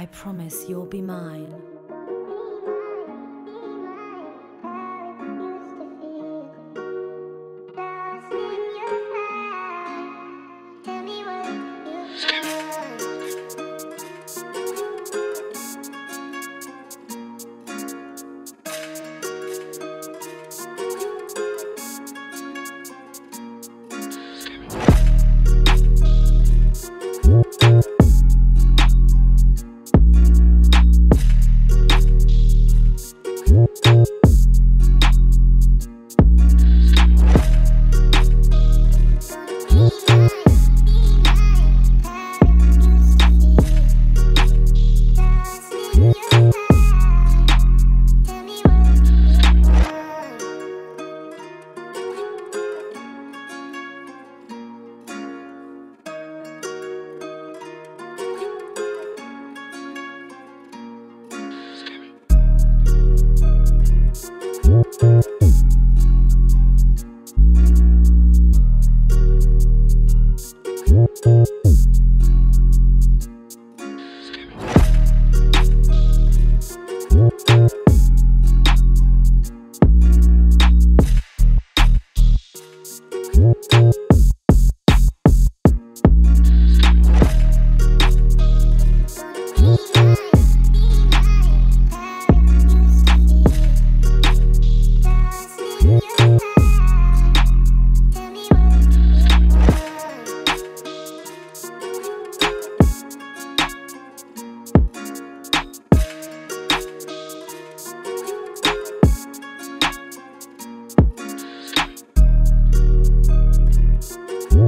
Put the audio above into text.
I promise you'll be mine. Thank